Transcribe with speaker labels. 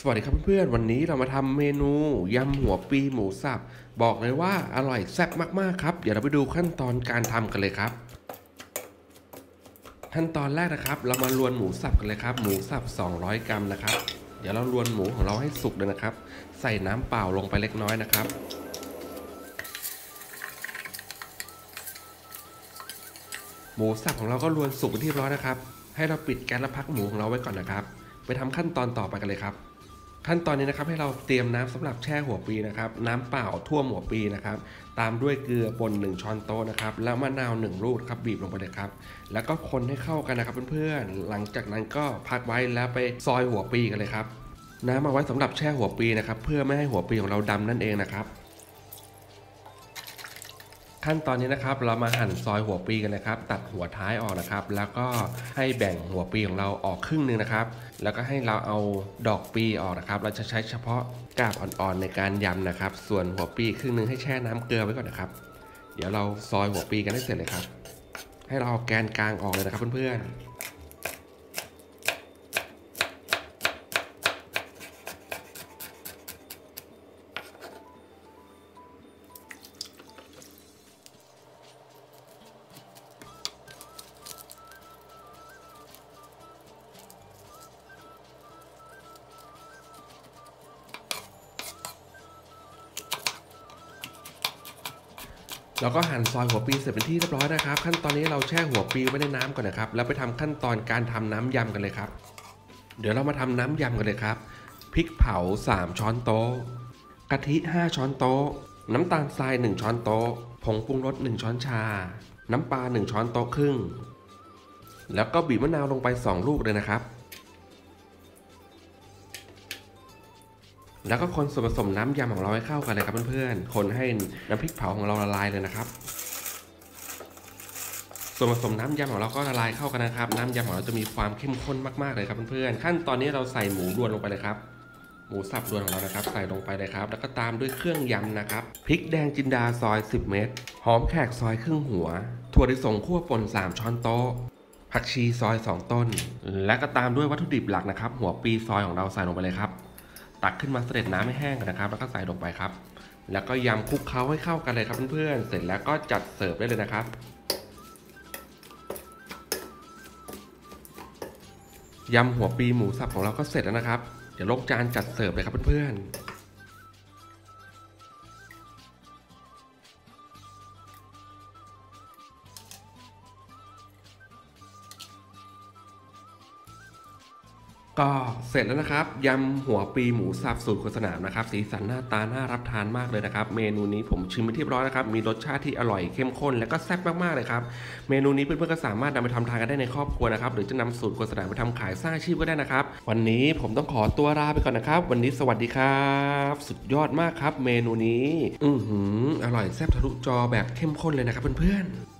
Speaker 1: สวัสดีครับเพื่อนๆ วันนี้เรามาทำเมนูยำหัวปีหมูสับ บอกเลยว่าอร่อยแซ่บมากๆครับ เดี๋ยวเราไปดูขั้นตอนการทำกันเลยครับ ขั้นตอนแรกนะครับ เรามาลวนหมูสับกันเลยครับ หมูสับ 200 กรัมนะครับ เดี๋ยวเราลวนหมูของเราให้สุกเลยนะครับ ใส่น้ำเปล่าลงไปเล็กน้อยนะครับ หมูสับของเราก็ลวนสุกเป็นที่ร้อยนะครับ ให้เราปิดแก๊สและพักหมูของเราไว้ก่อนนะครับไปทำขั้นตอนต่อไปกันเลยครับ ขั้นตอนนี้นะครับให้เราเตรียมน้ำสำหรับแช่หัวปีนะครับ น้ำเปล่าท่วมหัวปีนะครับ ตามด้วยเกลือป่น1ช้อนโต๊ะนะครับแล้วมะนาว1ลูกครับบีบลงไปเลยครับ แล้วก็คนให้เข้ากันนะครับเพื่อนๆหลังจากนั้นก็พักไว้แล้วไปซอยหัวปีกันเลยครับน้ำเอาไว้สำหรับแช่หัวปีนะครับ เพื่อไม่ให้หัวปีของเราดำนั่นเองนะครับ ขั้นตอนนี้นะครับเรามาหั่นซอยหัวปีกันนะครับ ตัดหัวท้ายออกนะครับ แล้วก็ให้แบ่งหัวปีของเราออกครึ่งหนึ่งนะครับ แล้วก็ให้เราเอาดอกปีออกนะครับ เราจะใช้เฉพาะกาบอ่อนๆในการยำนะครับ ส่วนหัวปีครึ่งหนึ่งให้แช่น้ำเกลือไว้ก่อนนะครับ เดี๋ยวเราซอยหัวปีกันให้เสร็จเลยครับ ให้เราเอาแกนกลางออกเลยนะครับเพื่อนๆ เราก็หั่นซอยหัวปีเสร็จเป็นที่เรียบร้อยนะครับ ขั้นตอนนี้เราแช่หัวปีไว้ในน้ำก่อนนะครับ แล้วไปทำขั้นตอนการทำน้ำยำกันเลยครับ เดี๋ยวเรามาทำน้ำยำกันเลยครับพริกเผา 3 ช้อนโต๊ะกะทิ 5 ช้อนโต๊ะ น้ำตาลทราย 1 ช้อนโต๊ะ ผงปรุงรส 1 ช้อนชา น้ำปลา 1 ช้อนโต๊ะครึ่ง แล้วก็บีบมะนาวลงไป 2 ลูกเลยนะครับ แล้วก็คนส่วนผสมน้ำยำของเราให้เข้ากันเลยครับเพื่อนๆ คนให้น้ำพริกเผาของเราละลายเลยนะครับ ส่วนผสมน้ำยำของเราก็ละลายเข้ากันนะครับ น้ำยำของเราจะมีความเข้มข้นมากๆเลยครับเพื่อนๆ ขั้นตอนนี้เราใส่หมูรวนลงไปเลยครับ หมูสับรวนของเรานะครับ ใส่ลงไปเลยครับ แล้วก็ตามด้วยเครื่องยำนะครับ พริกแดงจินดาซอย 10 เม็ด หอมแขกซอยครึ่งหัว ถั่วลิสงคั่วป่น 3 ช้อนโต๊ะผักชีซอย 2 ต้น และก็ตามด้วยวัตถุดิบหลักนะครับ หัวปีซอยของเราใส่ลงไปเลยครับ ตักขึ้นมาเสด็จน้ำให้แห้งกันนะครับ แล้วก็ใส่ลงไปครับ แล้วก็ยำคลุกเคล้าให้เข้ากันเลยครับเพื่อนๆ เสร็จแล้วก็จัดเสิร์ฟได้เลยนะครับยำหัวปีหมูสับของเราก็เสร็จแล้วนะครับ เดี๋ยวลงจานจัดเสิร์ฟเลยครับเพื่อนๆ ก็เสร็จแล้วนะครับยำหัวปีหมูสับสูตรคนสนามนะครับ สีสันหน้าตาน่ารับทานมากเลยนะครับ เมนูนี้ผมชิมไปที่ร้อยนะครับ มีรสชาติที่อร่อยเข้มข้นและก็แซ่บมากๆเลยครับ เมนูนี้เพื่อนๆก็สามารถนำไปทำทานกันได้ในครอบครัวนะครับ หรือจะนำสูตรคนสนามไปทำขายสร้างอาชีพก็ได้นะครับ วันนี้ผมต้องขอตัวลาไปก่อนนะครับ วันนี้สวัสดีครับ สุดยอดมากครับ เมนูนี้ อือหืออร่อยแซ่บทะลุจอแบบเข้มข้นเลยนะครับเพื่อนๆ